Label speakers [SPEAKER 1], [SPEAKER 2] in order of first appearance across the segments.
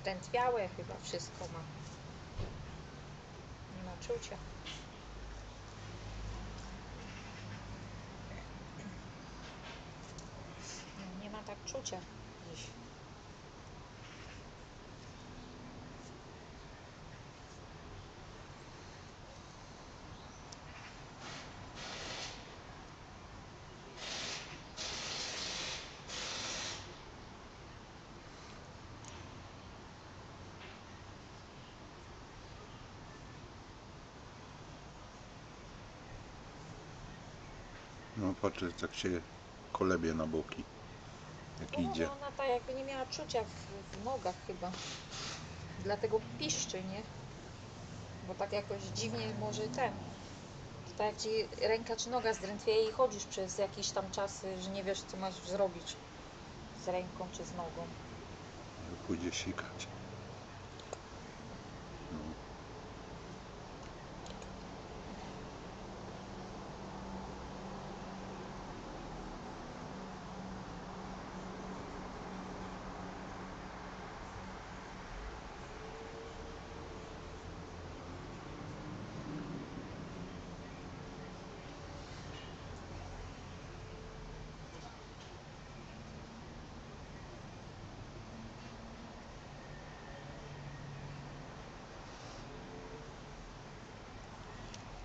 [SPEAKER 1] zdętwiałe chyba wszystko ma. Nie ma czucia. Nie ma tak czucia dziś.
[SPEAKER 2] No patrz jak się kolebie na boki. Jak
[SPEAKER 1] No,
[SPEAKER 2] idzie.
[SPEAKER 1] no, ona tak jakby nie miała czucia w, w nogach chyba. Dlatego piszczy, nie? Bo tak jakoś dziwnie może ten. Tak jak ci ręka czy noga zdrętwieje i chodzisz przez jakiś tam czas, że nie wiesz co masz zrobić z ręką czy z nogą.
[SPEAKER 2] Pójdzie sikać.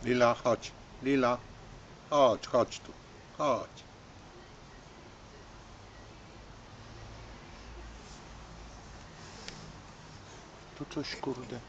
[SPEAKER 2] Lila, chodź. Lila, chodź, chodź tu. Chodź. Tu coś kurde.